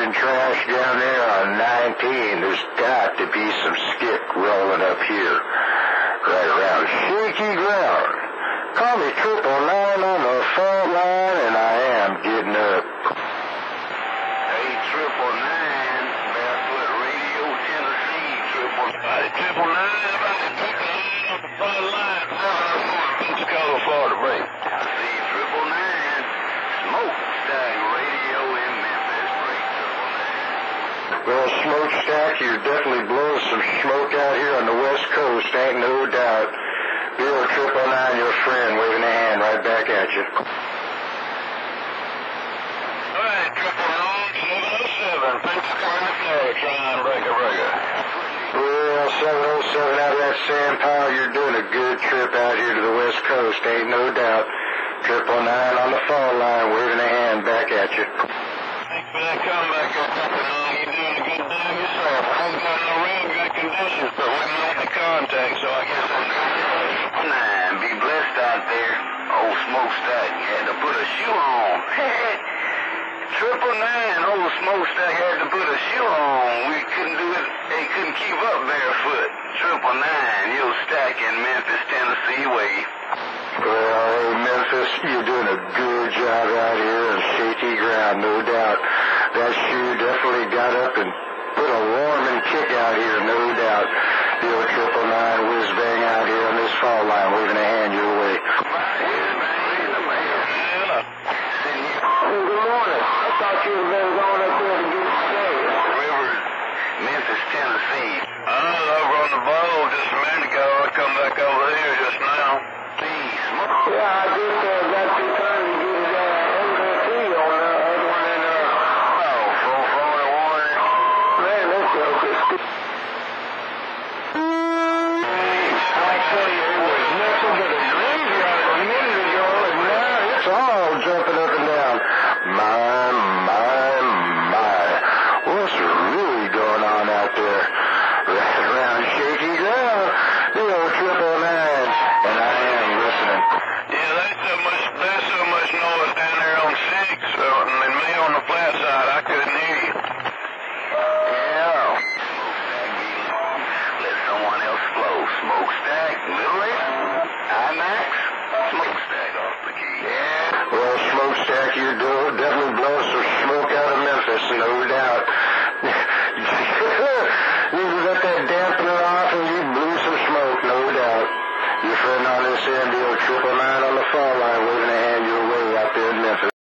and trash down there on 19. There's got to be some skip rolling up here. Right around shaky ground. Call me triple nine on the fault line, and I am getting up. Hey, triple nine, Barefoot Radio, Tennessee, triple nine. Triple nine, to pick on the front line. Let's call a Florida break. See, triple nine, smokestack radio in Memphis, break triple nine. Well, smokestack, you're definitely blowing some smoke out here on the west coast, ain't no doubt. Bill triple nine, your friend, waving a hand right back at you. All right, triple nine, seven oh seven. Thanks for coming to Florida, trying breaker breaker. Well, 707 out of that sand pile, you're doing a good trip out here to the west coast, ain't no doubt. Triple nine on the phone line, waving a hand back at you. Thanks for that comeback, triple nine. You're doing a good job yourself. I ain't got no real good conditions, but we made the contact, so I guess I'm Nine, be blessed out there. Old smokestack had to put a shoe on. Triple nine, old smokestack had to put a shoe on. We couldn't do it. They couldn't keep up barefoot. Triple nine, you'll stack in Memphis, Tennessee way. Well, hey, Memphis, you're doing a good job out here on shaky ground, no doubt. That shoe definitely got up and put a warming kick out here, no doubt. The old triple nine WizBang out here on this fall line, waving a hand your Good morning. I thought you were going going up there to get straight. Rivers, Memphis, Tennessee. I was over on the bowl just a minute ago. I come back over here just now. Please. Yeah, I just uh, got through trying to get it uh, MVP on the other one in uh. Oh, full forward one. Man, this goes just. I tell you, it was nothing but a graveyard a minute ago, and now it's all jumping up and down. My, my, my. What's really going on out there? Right around shaky ground. The old triple nine. And I am listening. Yeah, there's so much, there's so much noise down there on six, so, and me on the flat side, I couldn't hear you. Yeah. Let someone else flow. Little IMAX, smokestack off the key. Yeah. Well, smokestack, you're doing definitely blowing some smoke out of Memphis, no doubt.